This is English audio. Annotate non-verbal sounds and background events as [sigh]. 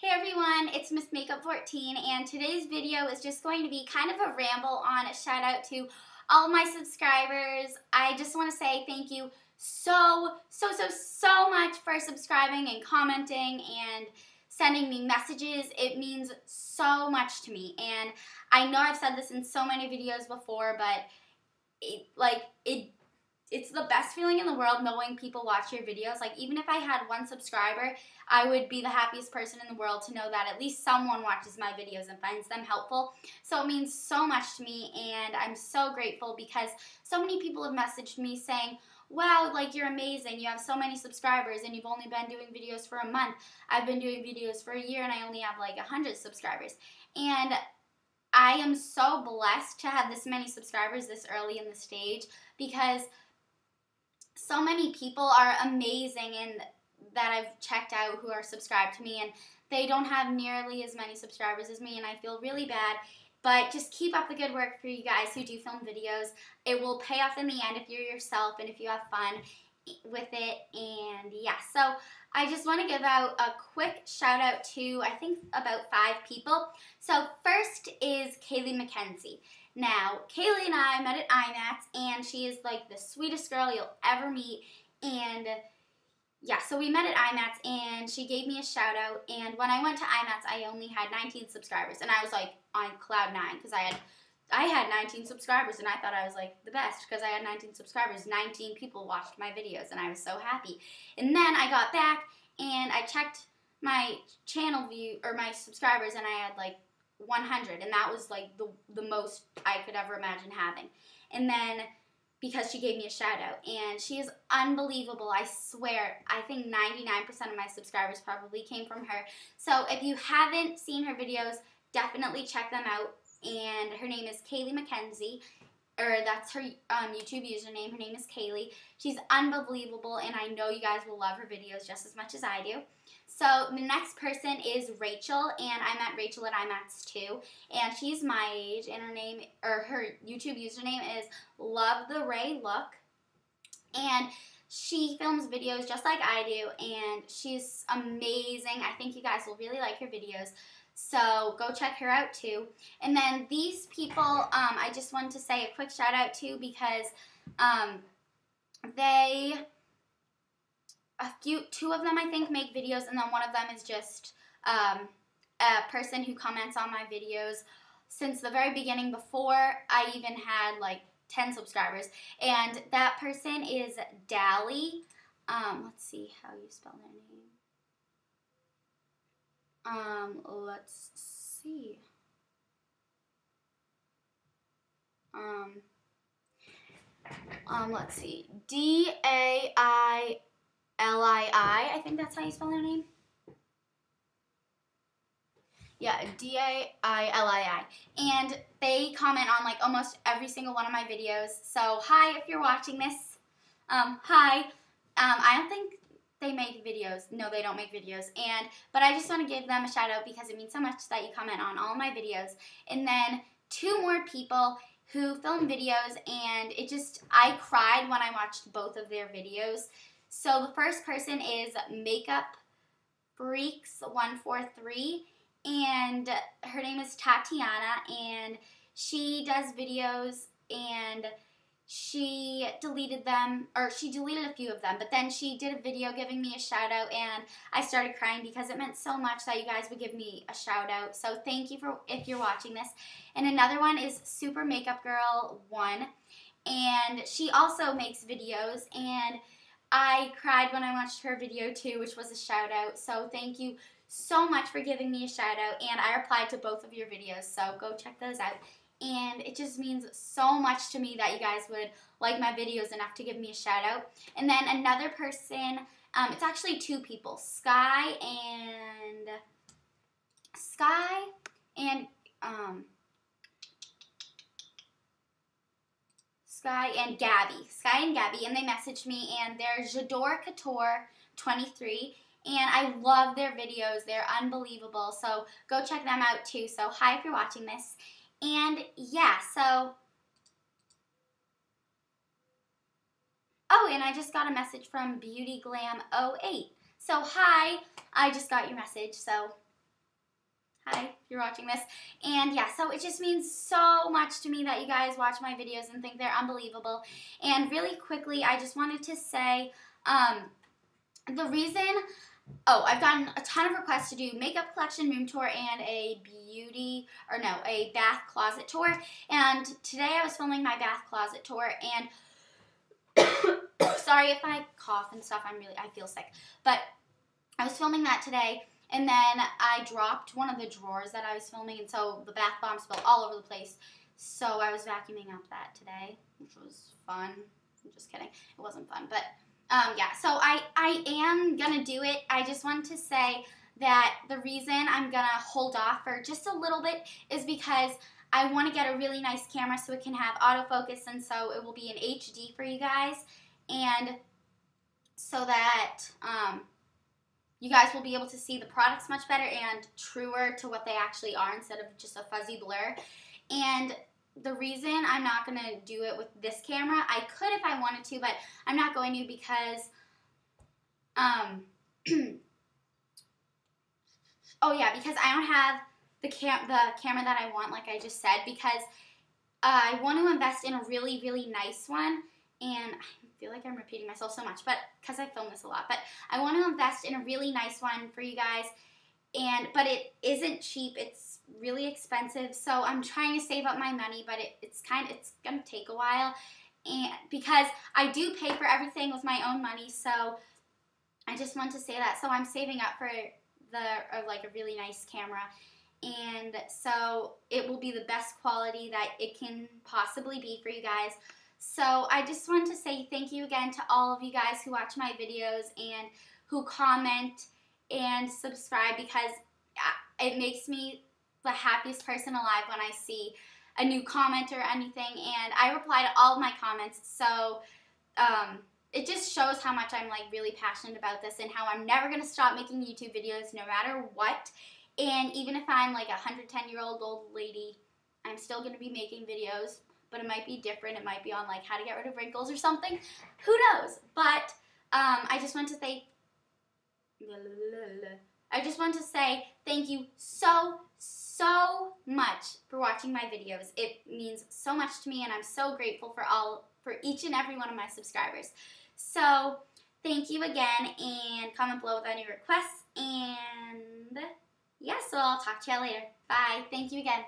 Hey everyone, it's Miss Makeup 14 and today's video is just going to be kind of a ramble on a shout out to all my subscribers. I just want to say thank you so, so, so, so much for subscribing and commenting and sending me messages. It means so much to me and I know I've said this in so many videos before, but it, like, it it's the best feeling in the world knowing people watch your videos. Like even if I had one subscriber, I would be the happiest person in the world to know that at least someone watches my videos and finds them helpful. So it means so much to me and I'm so grateful because so many people have messaged me saying, wow, like you're amazing. You have so many subscribers and you've only been doing videos for a month. I've been doing videos for a year and I only have like 100 subscribers. And I am so blessed to have this many subscribers this early in the stage because so many people are amazing and that I've checked out who are subscribed to me and they don't have nearly as many subscribers as me and I feel really bad. But just keep up the good work for you guys who do film videos. It will pay off in the end if you're yourself and if you have fun with it. And yeah, so I just want to give out a quick shout out to I think about five people. So first is Kaylee McKenzie. Now, Kaylee and I met at IMATS, and she is like the sweetest girl you'll ever meet. And yeah, so we met at IMATS, and she gave me a shout out. And when I went to IMATS, I only had 19 subscribers, and I was like on cloud nine because I had I had 19 subscribers, and I thought I was like the best because I had 19 subscribers. 19 people watched my videos, and I was so happy. And then I got back, and I checked my channel view or my subscribers, and I had like 100 and that was like the the most I could ever imagine having. And then because she gave me a shout out and she is unbelievable. I swear. I think 99% of my subscribers probably came from her. So if you haven't seen her videos, definitely check them out. And her name is Kaylee McKenzie or that's her um, YouTube username. Her name is Kaylee. She's unbelievable, and I know you guys will love her videos just as much as I do. So the next person is Rachel, and I met Rachel at IMATS too, and she's my age, and her name or her YouTube username is Love the Ray Look, and she films videos just like I do, and she's amazing. I think you guys will really like her videos. So go check her out too. And then these people, um, I just wanted to say a quick shout out to because um, they, a few, two of them I think make videos, and then one of them is just um, a person who comments on my videos since the very beginning before I even had like 10 subscribers. And that person is Dally. Um, let's see how you spell their name. Um, let's see. Um, um, let's see. D A I L I I. I think that's how you spell their name. Yeah, D A I L I I. And they comment on like almost every single one of my videos. So, hi if you're watching this. Um, hi. Um, I don't think they make videos. No, they don't make videos. And but I just want to give them a shout out because it means so much that you comment on all my videos. And then two more people who film videos and it just I cried when I watched both of their videos. So the first person is Makeup Freaks 143 and her name is Tatiana and she does videos and she deleted them, or she deleted a few of them, but then she did a video giving me a shout out, and I started crying because it meant so much that you guys would give me a shout out. So thank you for if you're watching this. And another one is Super Makeup Girl 1, and she also makes videos, and I cried when I watched her video too, which was a shout out. So thank you so much for giving me a shout out, and I replied to both of your videos, so go check those out and it just means so much to me that you guys would like my videos enough to give me a shout out. And then another person, um, it's actually two people, Sky and Sky and um, Sky and Gabby, Sky and Gabby, and they messaged me, and they're Jador Couture 23, and I love their videos. They're unbelievable. So go check them out too. So hi if you're watching this. And yeah, so. Oh, and I just got a message from Beauty Glam 08. So hi, I just got your message. So Hi, you're watching this. And yeah, so it just means so much to me that you guys watch my videos and think they're unbelievable. And really quickly, I just wanted to say um, the reason Oh, I've gotten a ton of requests to do makeup collection room tour and a beauty, or no, a bath closet tour. And today I was filming my bath closet tour and [coughs] sorry if I cough and stuff, I'm really, I feel sick. But I was filming that today and then I dropped one of the drawers that I was filming and so the bath bomb spilled all over the place. So I was vacuuming up that today, which was fun. I'm just kidding. It wasn't fun, but um, yeah, so I, I am going to do it. I just want to say that the reason I'm going to hold off for just a little bit is because I want to get a really nice camera so it can have autofocus and so it will be in HD for you guys. And so that um, you guys will be able to see the products much better and truer to what they actually are instead of just a fuzzy blur. And the reason I'm not going to do it with this camera, I could if I wanted to, but I'm not going to because, um, [clears throat] oh yeah, because I don't have the cam the camera that I want, like I just said, because uh, I want to invest in a really, really nice one, and I feel like I'm repeating myself so much, but because I film this a lot, but I want to invest in a really nice one for you guys, and but it isn't cheap. It's really expensive, so I'm trying to save up my money, but it, it's kind of it's gonna take a while, and because I do pay for everything with my own money, so I just want to say that. So I'm saving up for the uh, like a really nice camera, and so it will be the best quality that it can possibly be for you guys. So I just want to say thank you again to all of you guys who watch my videos and who comment and subscribe because it makes me the happiest person alive when I see a new comment or anything. And I reply to all of my comments. So um, it just shows how much I'm like really passionate about this and how I'm never going to stop making YouTube videos no matter what. And even if I'm like a 110 year old old lady, I'm still going to be making videos, but it might be different. It might be on like how to get rid of wrinkles or something. Who knows? But um, I just want to say, I just want to say thank you so, so much for watching my videos. It means so much to me and I'm so grateful for all, for each and every one of my subscribers. So, thank you again and comment below with any requests and yeah, so I'll talk to you later. Bye. Thank you again.